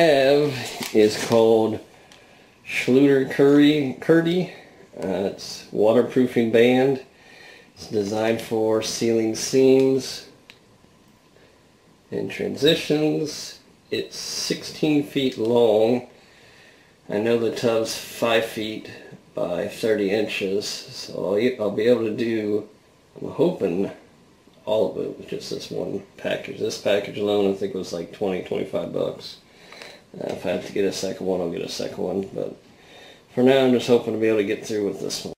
have is called Schluter Curry Kerdi. Uh, it's waterproofing band. It's designed for sealing seams and transitions. It's 16 feet long. I know the tub's 5 feet by 30 inches, so I'll, I'll be able to do, I'm hoping, all of it with just this one package. This package alone I think was like 20, 25 bucks. Uh, if I have to get a second one, I'll get a second one, but for now I'm just hoping to be able to get through with this one.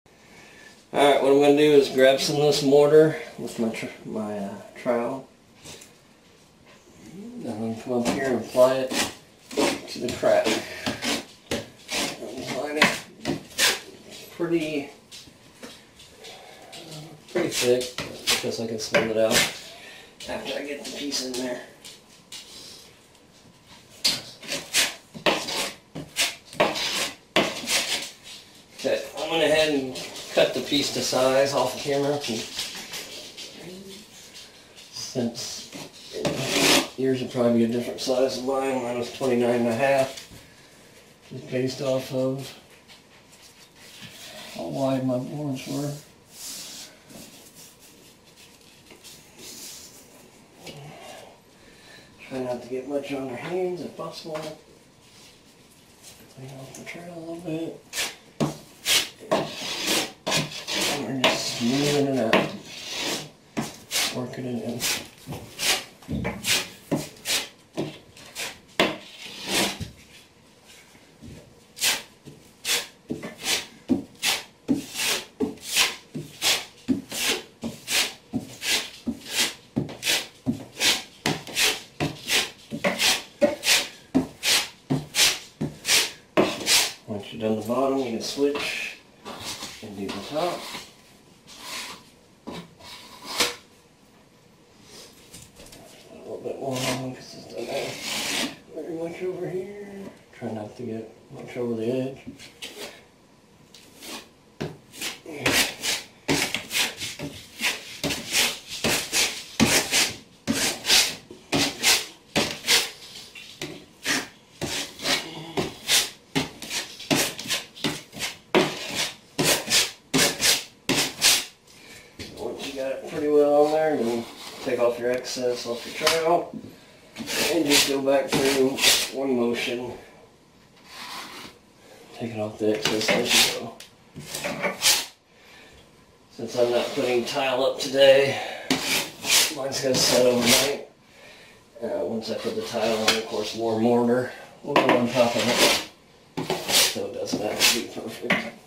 Alright, what I'm going to do is grab some of this mortar with my, tr my uh, trowel. And I'm going to come up here and apply it to the crack. Apply it pretty, pretty thick, because I can smooth it out after I get the piece in there. Okay, I went ahead and cut the piece to size off the camera. Since yours would probably be a different size than mine. Mine was 29 and a half. Just based off of how wide my boards were. Try not to get much on your hands if possible. Clean off the trowel a little bit. And we're just smoothing it out. Working it in. Once you're done the bottom, you can switch and do the top. Little bit on because it's that very much over here. Try not to get much over the edge. Once you got it pretty well on there, you take off your excess off your trowel and just go back through one motion. Taking off the excess as you go. Since I'm not putting tile up today, mine's gonna set overnight. Uh, once I put the tile on, of course, more mortar will go on top of it. So it doesn't have to be perfect.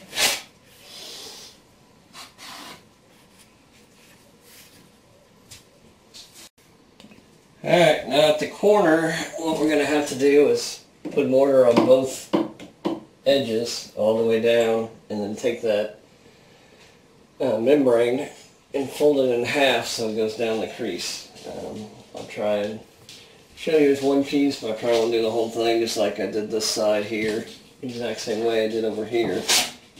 Alright, now at the corner, what we're going to have to do is put mortar on both edges all the way down and then take that uh, membrane and fold it in half so it goes down the crease. Um, I'll try and show you this one piece, but I probably won't do the whole thing just like I did this side here. Exact same way I did over here.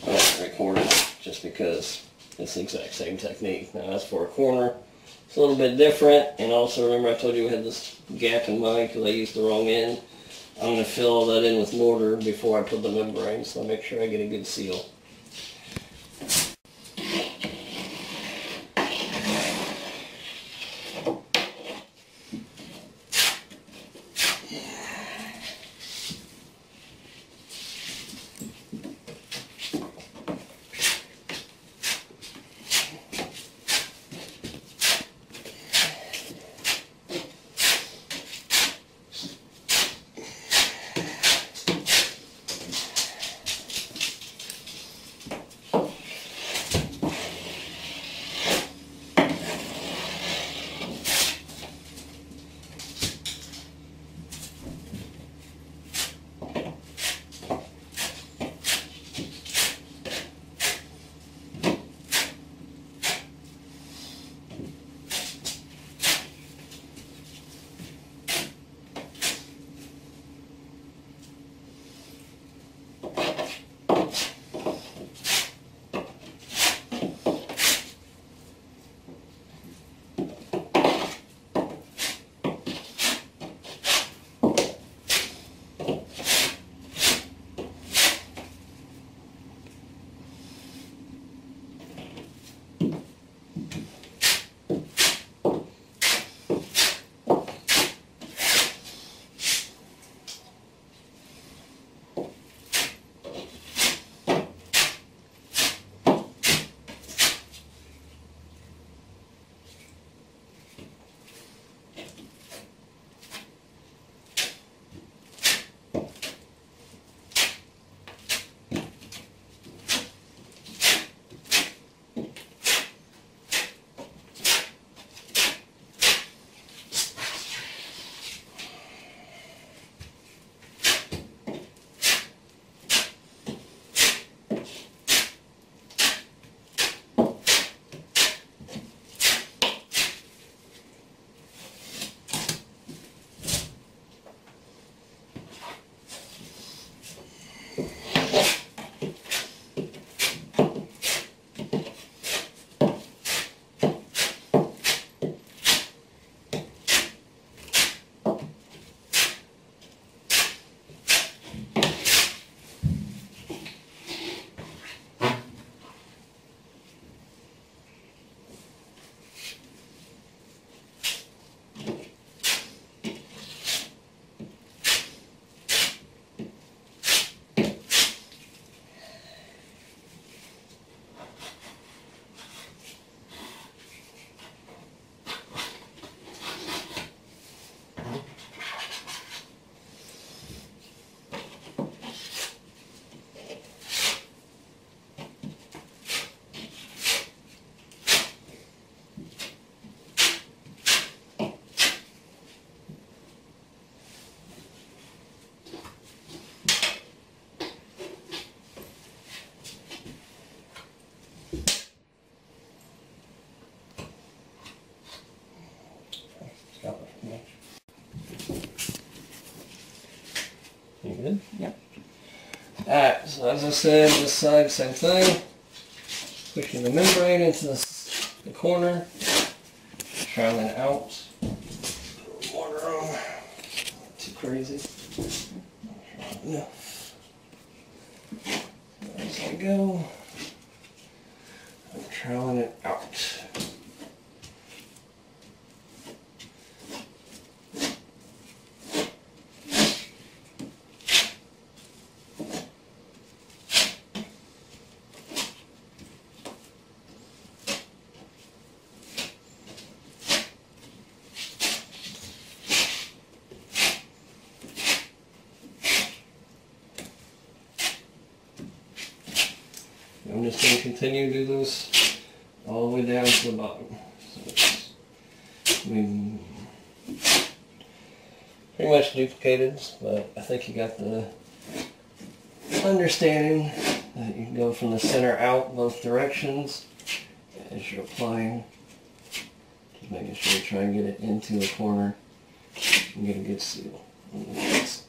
I recorded just because it's the exact same technique. Now as for a corner, it's a little bit different, and also remember I told you we had this gap in mine because I used the wrong end. I'm going to fill all that in with mortar before I put the membrane, so I make sure I get a good seal. Good? Yep. Alright, so as I said, this side, same thing. Pushing the membrane into the, the corner. Troweling out. Water on. Too crazy. Enough. As I go. I'm it out. I'm just going to continue to do this all the way down to the bottom. So pretty much duplicated, but I think you got the understanding that you can go from the center out both directions as you're applying. Just making sure you try and get it into a corner and get a good seal. the.